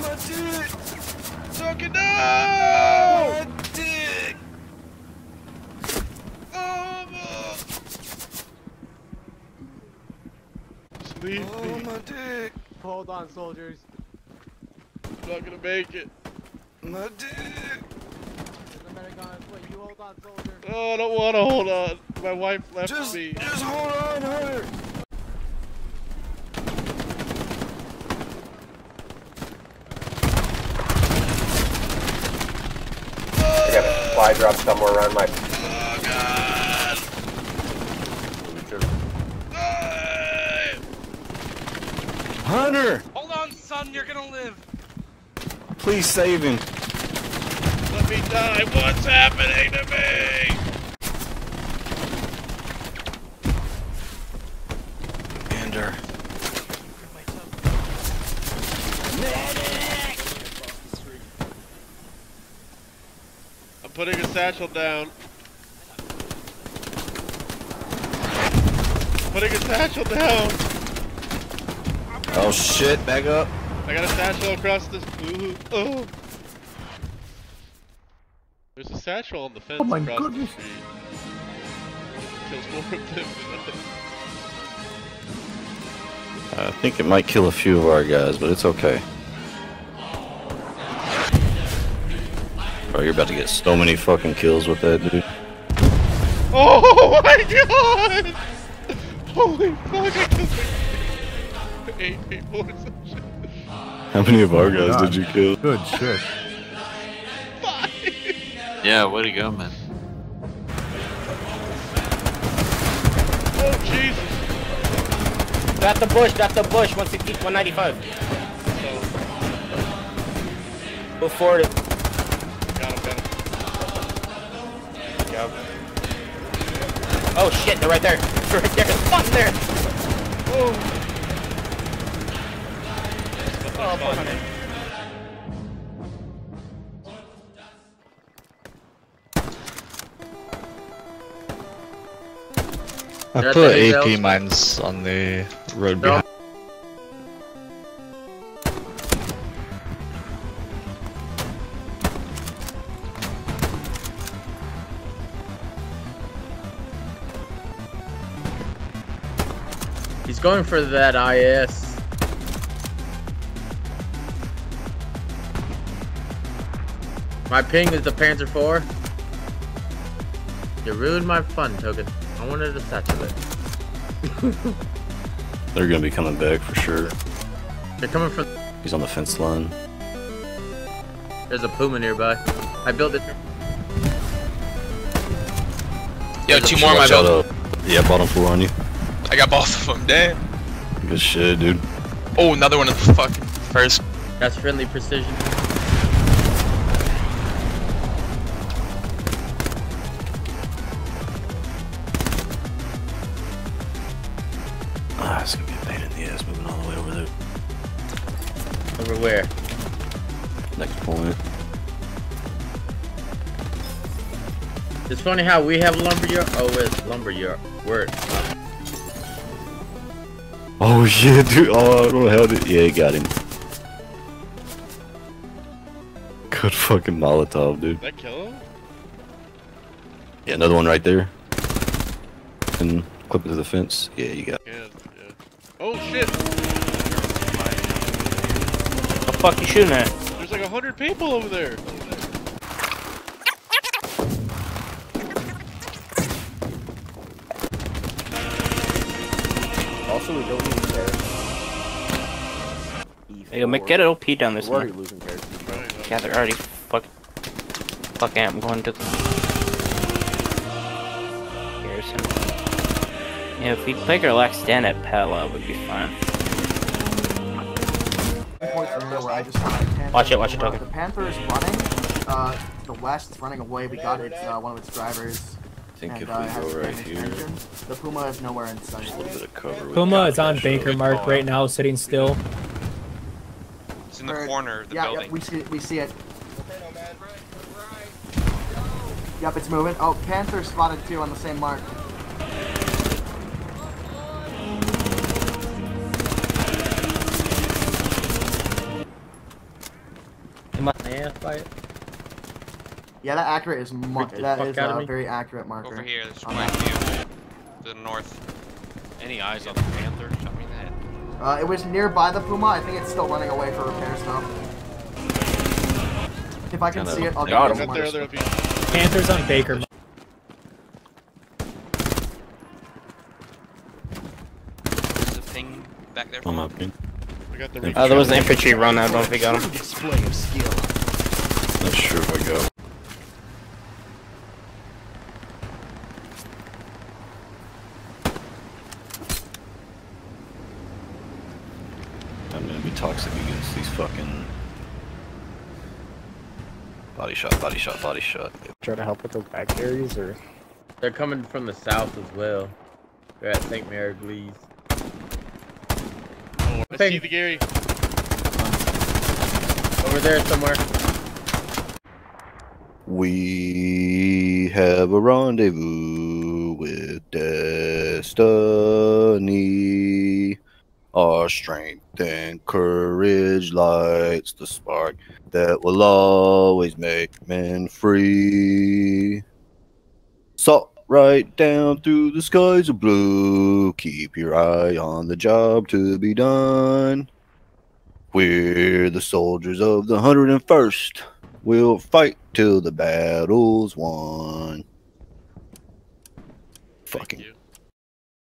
My dick! Suck it down! My dick! Oh, my... Sleepy. Oh, my dick! Hold on, soldiers. I'm Not gonna make it. My dick! There's a medic on. You hold on, soldier. Oh, I don't wanna hold on. My wife left Just, me. just hold on, Hunter! I got a supply drop somewhere around my. Oh, God! Hunter! Hold on, son, you're gonna live. Please save him. Let me die. What's happening to me? Ender. I'm putting a satchel down. Putting a satchel down. Oh shit, back up. I got a satchel across this. Ooh, oh. There's a satchel on the fence Oh my across goodness. the street. Kills more of them than. I think it might kill a few of our guys, but it's okay. Bro, you're about to get so many fucking kills with that, dude. Oh my god! Holy fuck! I killed like eight people or some shit. How many of our oh guys did you kill? Good shit. Five. Yeah, way to go, man. Oh Jesus! Got the bush, got the bush, 160, 195. Move forward. Got him, got him. Go. Oh shit, they're right there. They're right there. Fuck there. Oh. Oh, fuck. I put AP mines on the road They're behind. He's going for that IS. My ping is the Panzer 4. You ruined my fun, Tokin. I wanted to satchel it. They're gonna be coming back for sure. They're coming from. He's on the fence line. There's a Puma nearby. I built it. Yo, two more in my Watch out, build. uh, Yeah, bottom floor on you. I got both of them. Damn. Good shit, dude. Oh, another one of the fucking first. That's friendly precision. Ah, it's gonna be a pain in the ass moving all the way over there. Over where? Next point. It's funny how we have lumberyard. Oh, it's lumberyard. Word. Oh shit, dude. Oh, I don't know how to. Yeah, he got him. Good fucking Molotov, dude. Did that kill him? Yeah, another one right there. And clip it to the fence. Yeah, you got. Yeah, yeah. Oh shit! What The fuck you shooting at? There's like a hundred people over there. Also, we don't need care. Hey, yo, Mick, get an OP down this We're already one. losing care. Yeah, they're already fuck. Fuck, I'm going to. Garrison. Yeah, if we play relax stand at Pella, we'd be fine. points from there where I just found a panther. Watch it, watch it, Tokin. The panther is running. Uh, the west, is running away. We got its uh, one of its drivers. I think and, if uh, we has go right here, engine. The Puma is nowhere in sight. just a little bit of cover. with Puma is on copy Baker shows. Mark right now, sitting still. It's in the Or- corner of the yeah, building. Yep, we see we see it. Yep, it's moving. Oh, panther spotted too on the same mark. Puma. Yeah, fight. Yeah, that accurate is mu- Freak the that fuck is outta a very accurate marker. Over here, there's on quite a that. few. To the north. Any eyes on the Panther? Shot me in the head. Uh, it was nearby the Puma. I think it's still running away for repairs now. If I can Kinda see it, I'll got give him. you Got their some other marks. OP. Panthers on Baker. There's a thing back there. On my ping. We got the Uh, Uh, there was an infantry run. I don't know if we got him. Not sure if I go. I'm gonna be toxic against these fucking body shot, body shot, body shot. Try to help with those back carries or. They're coming from the south as well. They're at St. Mère-Église. Oh, I see the Gary. Over there somewhere. We have a rendezvous with destiny. Our strength and courage lights the spark that will always make men free. Salt right down through the skies of blue. Keep your eye on the job to be done. We're the soldiers of the 101st. We'll fight till the battle's won. Fucking you.